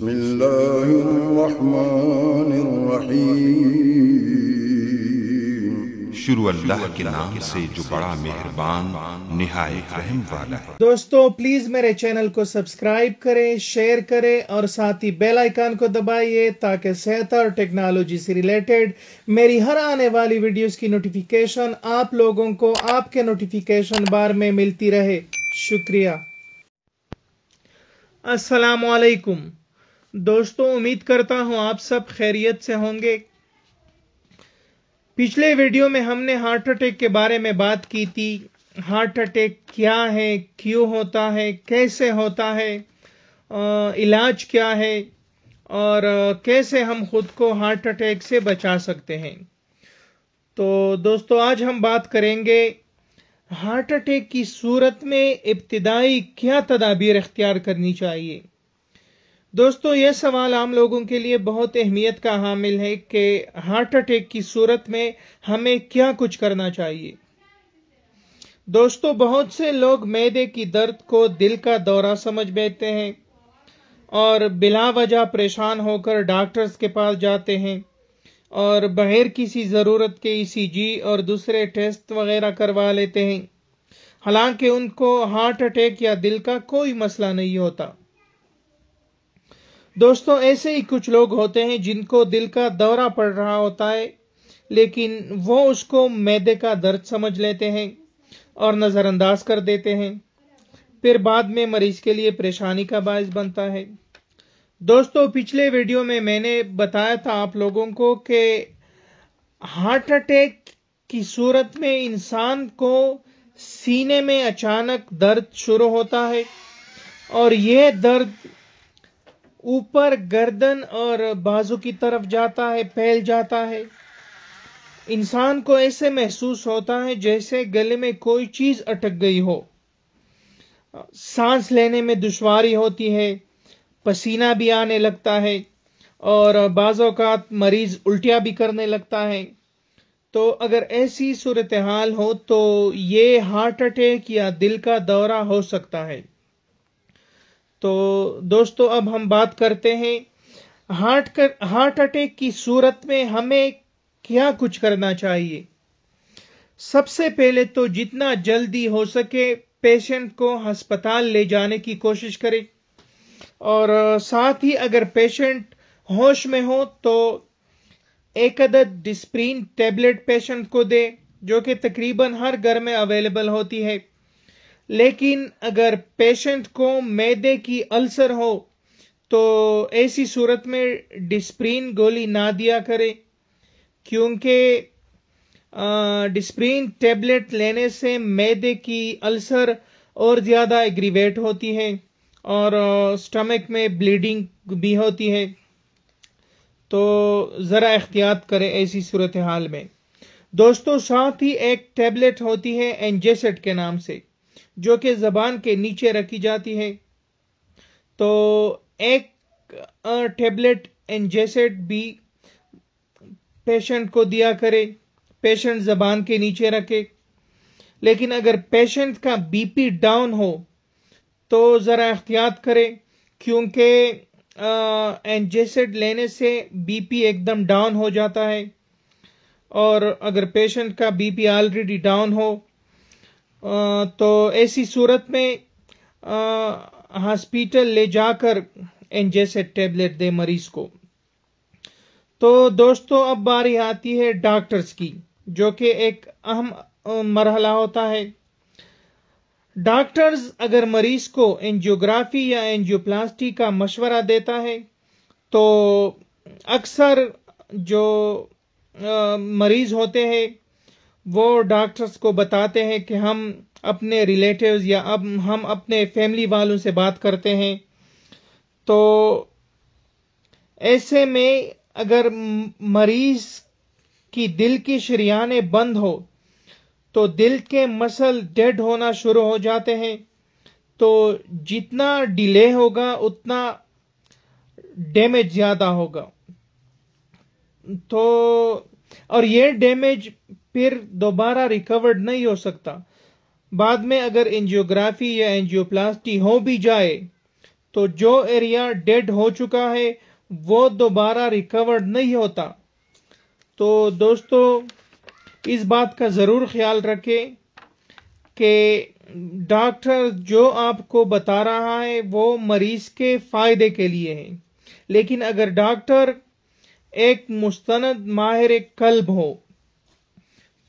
بسم الله الرحمن الرحيم. شروع اللہ کے نام سے جو بڑا مہربان نہایت رحم والا ہے۔ دوستو پلیز میرے چینل کو سبسکرائب کریں شیئر کریں اور ساتھ ہی بیل آئیکن کو دبائیے تاکہ صحت اور ٹیکنالوجی سے ریلیٹڈ میری ہر آنے والی ویڈیوز کی نوٹیفیکیشن آپ لوگوں کو آپ کے نوٹیفیکیشن بار میں ملتی رہے۔ شکریہ۔ السلام علیکم۔ دوستو، امید کرتا ہوں آپ سب خیریت سے ہوں گے۔ پچھلے ویڈیو میں ہم نے ہارٹ اٹیک کے بارے میں بات کی تھی۔ ہارٹ اٹیک کیا ہے؟ کیوں ہوتا ہے؟ کیسے ہوتا ہے؟ علاج کیا ہے؟ اور کیسے ہم خود کو ہارٹ اٹیک سے بچا سکتے ہیں؟ تو دوستو، آج ہم بات کریں گے، ہارٹ اٹیک کی صورت میں ابتدائی کیا تدابیر اختیار کرنی چاہیے؟ دوستو، یہ سوال عام لوگوں کے لیے بہت اہمیت کا حامل ہے کہ ہارٹ اٹیک کی صورت میں ہمیں کیا کچھ کرنا چاہیے۔ دوستو، بہت سے لوگ میدے کی درد کو دل کا دورہ سمجھ بیٹھتے ہیں اور بلا وجہ پریشان ہو کر ڈاکٹرز کے پاس جاتے ہیں اور بغیر کسی ضرورت کے ای سی جی اور دوسرے ٹیسٹ وغیرہ کروا لیتے ہیں۔ حالانکہ ان کو ہارٹ اٹیک یا دل کا کوئی مسئلہ نہیں ہوتا۔ دوستو ایسے ہی کچھ لوگ ہوتے ہیں جن کو دل کا دورہ پڑ رہا ہوتا ہے، لیکن وہ اس کو میدے کا درد سمجھ لیتے ہیں اور نظر انداز کر دیتے ہیں۔ پھر بعد میں مریض کے لیے پریشانی کا باعث بنتا ہے۔ دوستو پچھلے ویڈیو میں میں نے بتایا تھا آپ لوگوں کو کہ ہارٹ اٹیک کی صورت میں انسان کو سینے میں اچانک درد شروع ہوتا ہے اور یہ درد اوپر گردن اور بازو کی طرف جاتا ہے، پھیل جاتا ہے۔ انسان کو ایسے محسوس ہوتا ہے جیسے گلے میں کوئی چیز اٹک گئی ہو۔ سانس لینے میں دشواری ہوتی ہے، پسینہ بھی آنے لگتا ہے اور بعض اوقات مریض الٹیاں بھی کرنے لگتا ہے۔ تو اگر ایسی صورتحال ہو تو یہ ہارٹ اٹیک یا دل کا دورہ ہو سکتا ہے۔ تو دوستو، اب ہم بات کرتے ہیں۔ ہارٹ ہارٹ اٹیک کی صورت میں ہمیں کیا کچھ کرنا چاہیے؟ سب سے پہلے تو جتنا جلدی ہو سکے پیشنٹ کو ہسپتال لے جانے کی کوشش کرے اور ساتھ ہی اگر پیشنٹ ہوش میں ہو تو ایک عدد ڈسپرین ٹیبلٹ پیشنٹ کو دے جو کہ تقریباً ہر گھر میں اویلیبل ہوتی ہے۔ لیکن اگر پیشنٹ کو میدے کی السر ہو، تو ایسی صورت میں ڈسپرین گولی نہ دیا کرے کیونکہ ڈسپرین ٹیبلٹ لینے سے میدے کی السر اور زیادہ ایگریویٹ ہوتی ہے اور سٹمک میں بلیڈنگ بھی ہوتی ہے۔ تو ذرا احتیاط کرے ایسی صورتحال میں۔ دوستو، ساتھ ہی ایک ٹیبلٹ ہوتی ہے انجیسٹ کے نام سے۔ جو کہ زبان کے نیچے رکھی جاتی ہے تو ایک ٹیبلٹ انجیسٹ بھی پیشنٹ کو دیا کرے، پیشنٹ زبان کے نیچے رکھے۔ لیکن اگر پیشنٹ کا بی پی ڈاؤن ہو تو ذرا احتیاط کرے، کیونکہ انجیسڈ لینے سے بی پی ایک دم ڈاؤن ہو جاتا ہے۔ اور اگر پیشنٹ کا بی پی آلریڈی ڈاؤن ہو تو ایسی صورت میں ہاسپیٹل لے جا کر انجیسٹ ٹیبلٹ دے مریض کو۔ تو دوستو، اب باری آتی ہے ڈاکٹرز کی، جو کہ ایک اہم مرحلہ ہوتا ہے۔ ڈاکٹرز اگر مریض کو انجیوگرافی یا انجیوپلاسٹی کا مشورہ دیتا ہے، تو اکثر جو مریض ہوتے ہیں وہ ڈاکٹرز کو بتاتے ہیں کہ ہم اپنے ریلیٹیوز یا اب ہم اپنے فیملی والوں سے بات کرتے ہیں۔ تو ایسے میں اگر مریض کی دل کی شریانیں بند ہو، تو دل کے مسل ڈیڈ ہونا شروع ہو جاتے ہیں۔ تو جتنا ڈیلے ہوگا، اتنا ڈیمیج زیادہ ہوگا۔ تو اور یہ ڈیمیج پھر دوبارہ ریکورڈ نہیں ہو سکتا۔ بعد میں اگر انجیوگرافی یا انجیوپلاسٹی ہو بھی جائے، تو جو ایریا ڈیڈ ہو چکا ہے، وہ دوبارہ ریکورڈ نہیں ہوتا۔ تو دوستو، اس بات کا ضرور خیال رکھیں کہ ڈاکٹر جو آپ کو بتا رہا ہے، وہ مریض کے فائدے کے لیے ہے لیکن اگر ڈاکٹر ایک مستند ماہر قلب ہو۔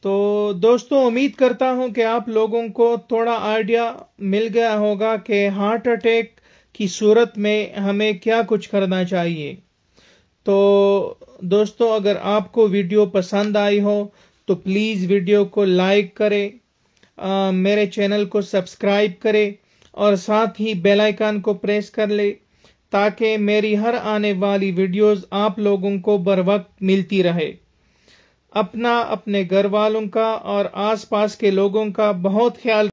تو دوستو، امید کرتا ہوں کہ آپ لوگوں کو تھوڑا آئیڈیا مل گیا ہوگا کہ ہارٹ اٹیک کی صورت میں ہمیں کیا کچھ کرنا چاہیے۔ تو دوستو، اگر آپ کو ویڈیو پسند آئی ہو، تو پلیز ویڈیو کو لائک کرے میرے چینل کو سبسکرائب کرے اور ساتھ ہی بیل آئیکن کو پریس کر لے تاکہ میری ہر آنے والی ویڈیوز آپ لوگوں کو بر وقت ملتی رہے۔ اپنا اپنے گھر والوں کا اور آس پاس کے لوگوں کا بہت خیال